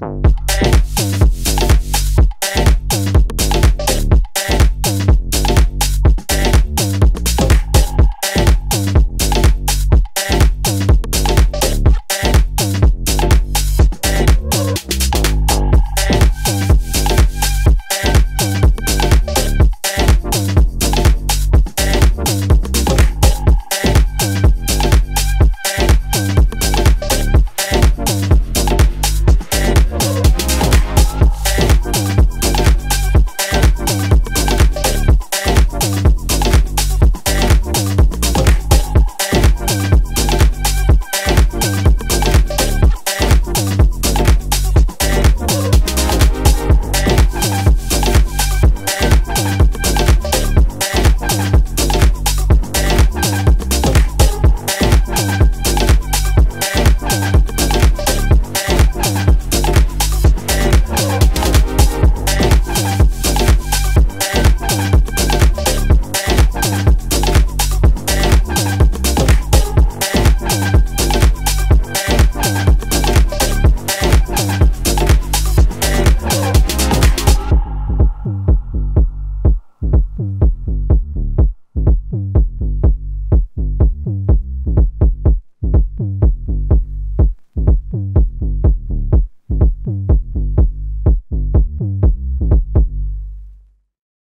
you